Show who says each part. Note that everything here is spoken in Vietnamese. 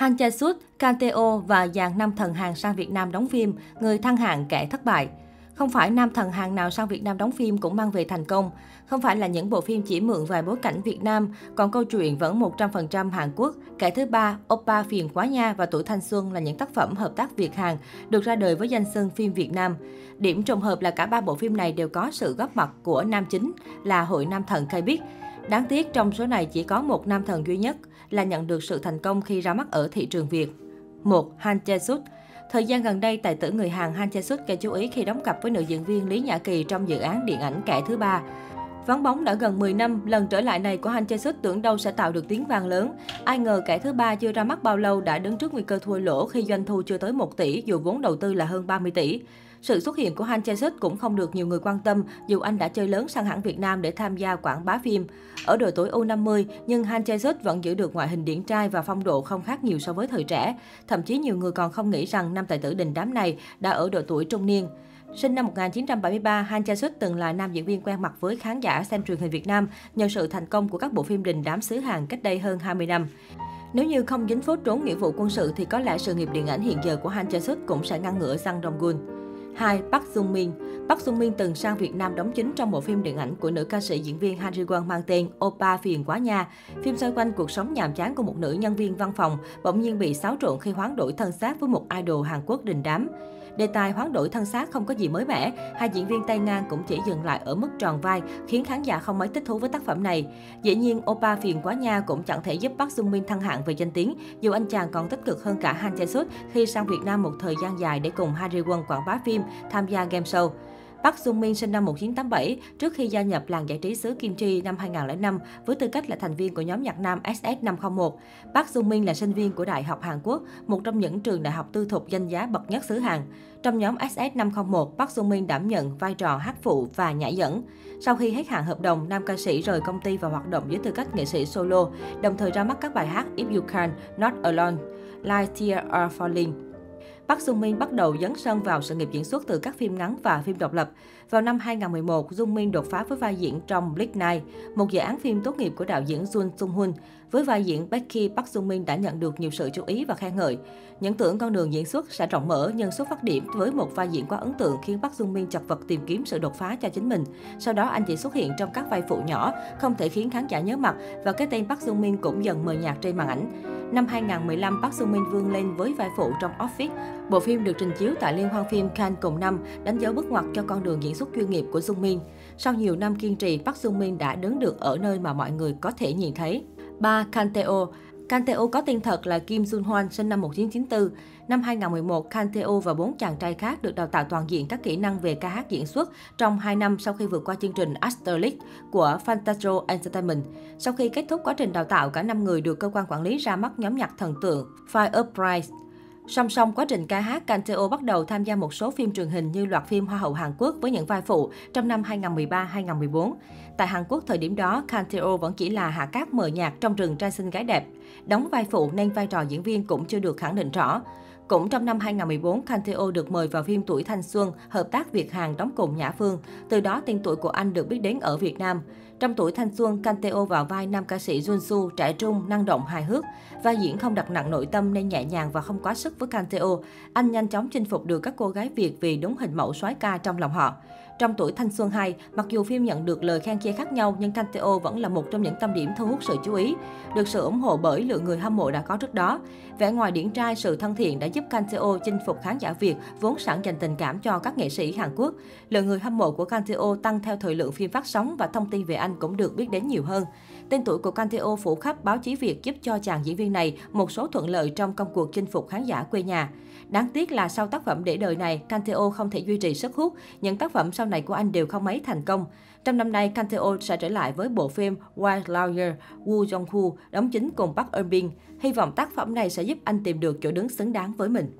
Speaker 1: Han Chae Suk, Kang Teo và dàn nam thần Hàn sang Việt Nam đóng phim, người thăng hạng kẻ thất bại. Không phải nam thần Hàn nào sang Việt Nam đóng phim cũng mang về thành công. Không phải là những bộ phim chỉ mượn vài bối cảnh Việt Nam, còn câu chuyện vẫn 100% Hàn Quốc. Kẻ thứ ba, Oppa Phiền Quá Nha và Tuổi Thanh Xuân là những tác phẩm hợp tác Việt-Hàn được ra đời với danh xưng phim Việt Nam. Điểm trùng hợp là cả ba bộ phim này đều có sự góp mặt của nam chính là Hội Nam Thần Kai Biết. Đáng tiếc trong số này chỉ có một nam thần duy nhất là nhận được sự thành công khi ra mắt ở thị trường Việt. 1. Han Jae Suk Thời gian gần đây, tài tử người Hàn Han Jae Suk gây chú ý khi đóng cặp với nữ diễn viên Lý Nhã Kỳ trong dự án điện ảnh Kẻ thứ ba. Vắng bóng đã gần 10 năm, lần trở lại này của Han tưởng đâu sẽ tạo được tiếng vang lớn. Ai ngờ kẻ thứ ba chưa ra mắt bao lâu đã đứng trước nguy cơ thua lỗ khi doanh thu chưa tới 1 tỷ dù vốn đầu tư là hơn 30 tỷ. Sự xuất hiện của Han Chae cũng không được nhiều người quan tâm dù anh đã chơi lớn sang hãng Việt Nam để tham gia quảng bá phim. Ở độ tuổi U50, nhưng Han Chae vẫn giữ được ngoại hình điển trai và phong độ không khác nhiều so với thời trẻ. Thậm chí nhiều người còn không nghĩ rằng nam tài tử đình đám này đã ở độ tuổi trung niên. Sinh năm 1973, Han Chae Suk từng là nam diễn viên quen mặt với khán giả xem truyền hình Việt Nam nhờ sự thành công của các bộ phim đình đám xứ Hàn cách đây hơn 20 năm. Nếu như không dính phốt trốn nghĩa vụ quân sự thì có lẽ sự nghiệp điện ảnh hiện giờ của Han Chae Suk cũng sẽ ngăn ngửa Sang Dong Gun. 2. Park Jung Min Park Jung Min từng sang Việt Nam đóng chính trong bộ phim điện ảnh của nữ ca sĩ diễn viên Han Ji Won mang tên Oppa Phiền Quá Nha. Phim xoay quanh cuộc sống nhàm chán của một nữ nhân viên văn phòng, bỗng nhiên bị xáo trộn khi hoán đổi thân xác với một idol Hàn Quốc đình đám. Đề tài hoán đổi thân xác không có gì mới mẻ, hai diễn viên tay Ngang cũng chỉ dừng lại ở mức tròn vai, khiến khán giả không mấy thích thú với tác phẩm này. Dĩ nhiên, Oppa phiền quá nha cũng chẳng thể giúp Park Sung Min thăng hạng về danh tiếng, dù anh chàng còn tích cực hơn cả Han Jae Suk khi sang Việt Nam một thời gian dài để cùng Harry Won quảng bá phim, tham gia game show. Park Jung Min sinh năm 1987, trước khi gia nhập làng giải trí xứ Kim Chi năm 2005 với tư cách là thành viên của nhóm nhạc nam SS501. Park Jung Min là sinh viên của Đại học Hàn Quốc, một trong những trường đại học tư thục danh giá bậc nhất xứ Hàn. Trong nhóm SS501, Park Jung Min đảm nhận vai trò hát phụ và nhảy dẫn. Sau khi hết hạn hợp đồng, nam ca sĩ rời công ty và hoạt động với tư cách nghệ sĩ solo, đồng thời ra mắt các bài hát If You Can, Not Alone, Light Tear Are Falling, Park Sung Min bắt đầu dấn sân vào sự nghiệp diễn xuất từ các phim ngắn và phim độc lập. Vào năm 2011, Jung Min đột phá với vai diễn trong Bleak Night, một dự án phim tốt nghiệp của đạo diễn Jun Sung Hoon. Với vai diễn Becky, Park Sung Min đã nhận được nhiều sự chú ý và khen ngợi. Những tưởng con đường diễn xuất sẽ rộng mở nhưng xuất phát điểm với một vai diễn quá ấn tượng khiến Park Sung Min chật vật tìm kiếm sự đột phá cho chính mình. Sau đó anh chỉ xuất hiện trong các vai phụ nhỏ, không thể khiến khán giả nhớ mặt và cái tên Park Sung Min cũng dần mờ nhạt trên màn ảnh. Năm 2015, Park Sung Min vươn lên với vai phụ trong Office. Bộ phim được trình chiếu tại Liên hoan phim Cannes cùng năm, đánh dấu bước ngoặt cho con đường diễn xuất chuyên nghiệp của Sung Min. Sau nhiều năm kiên trì, Park Sung Min đã đứng được ở nơi mà mọi người có thể nhìn thấy. 3. Kanteo Kanteo có tên thật là Kim Jun Hwan, sinh năm 1994. Năm 2011, Kanteo và bốn chàng trai khác được đào tạo toàn diện các kỹ năng về ca hát diễn xuất trong 2 năm sau khi vượt qua chương trình Asterix của Fantasio Entertainment. Sau khi kết thúc quá trình đào tạo, cả năm người được cơ quan quản lý ra mắt nhóm nhạc thần tượng Fire Price. Song song quá trình ca hát, Kanteo bắt đầu tham gia một số phim truyền hình như loạt phim Hoa hậu Hàn Quốc với những vai phụ trong năm 2013-2014. Tại Hàn Quốc thời điểm đó, Kanteo vẫn chỉ là hạ cát mờ nhạt trong rừng trai xinh gái đẹp. Đóng vai phụ nên vai trò diễn viên cũng chưa được khẳng định rõ. Cũng trong năm 2014, Kanteo được mời vào phim Tuổi Thanh Xuân, hợp tác Việt-Hàn đóng cùng Nhã Phương. Từ đó tên tuổi của anh được biết đến ở Việt Nam. Trong tuổi thanh xuân, Kanteo vào vai nam ca sĩ Junsu, trẻ trung, năng động, hài hước. Vai diễn không đặt nặng nội tâm nên nhẹ nhàng và không quá sức với Kanteo. Anh nhanh chóng chinh phục được các cô gái Việt vì đúng hình mẫu soái ca trong lòng họ. Trong tuổi thanh xuân 2, mặc dù phim nhận được lời khen chê khác nhau nhưng Kanteo vẫn là một trong những tâm điểm thu hút sự chú ý, được sự ủng hộ bởi lượng người hâm mộ đã có trước đó. Vẻ ngoài điển trai, sự thân thiện đã giúp Kanteo chinh phục khán giả Việt vốn sẵn dành tình cảm cho các nghệ sĩ Hàn Quốc. Lượng người hâm mộ của Kanteo tăng theo thời lượng phim phát sóng và thông tin về anh cũng được biết đến nhiều hơn. Tên tuổi của Kanteo phủ khắp báo chí Việt giúp cho chàng diễn viên này một số thuận lợi trong công cuộc chinh phục khán giả quê nhà. Đáng tiếc là sau tác phẩm để đời này, Kanteo không thể duy trì sức hút, những tác phẩm sau này của anh đều không mấy thành công. Trong năm nay, Kanteo sẽ trở lại với bộ phim White Lawyer, Woo Jong Hoo đóng chính cùng Park Eun Bin. Hy vọng tác phẩm này sẽ giúp anh tìm được chỗ đứng xứng đáng với mình.